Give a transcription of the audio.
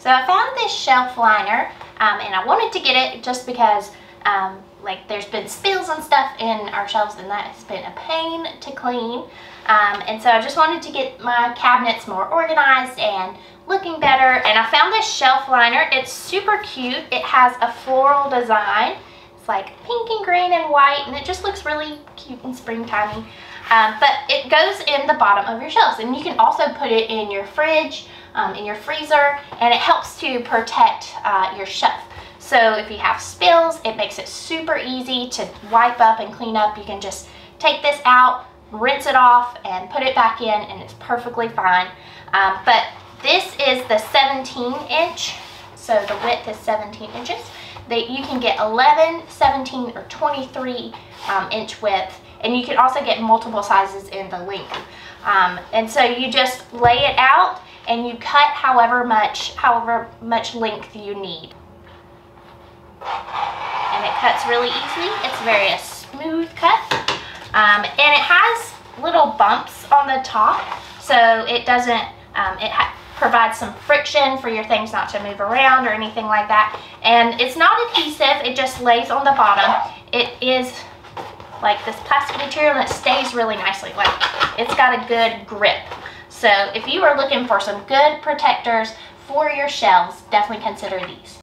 So I found this shelf liner um, and I wanted to get it just because um, like there's been spills and stuff in our shelves and that has been a pain to clean. Um, and so I just wanted to get my cabinets more organized and looking better. And I found this shelf liner. It's super cute. It has a floral design. It's like pink and green and white and it just looks really cute and springtimey. Um, but it goes in the bottom of your shelves and you can also put it in your fridge, um, in your freezer, and it helps to protect uh, your shelf. So if you have spills, it makes it super easy to wipe up and clean up. You can just take this out, rinse it off, and put it back in, and it's perfectly fine. Um, but this is the 17 inch, so the width is 17 inches. That you can get 11, 17, or 23 um, inch width, and you can also get multiple sizes in the length. Um, and so you just lay it out and you cut however much, however much length you need. And it cuts really easily. It's very a smooth cut. Um, and it has little bumps on the top, so it doesn't, um, it provides some friction for your things not to move around or anything like that. And it's not adhesive, it just lays on the bottom. It is like this plastic material that stays really nicely. Like it's got a good grip. So if you are looking for some good protectors for your shelves, definitely consider these.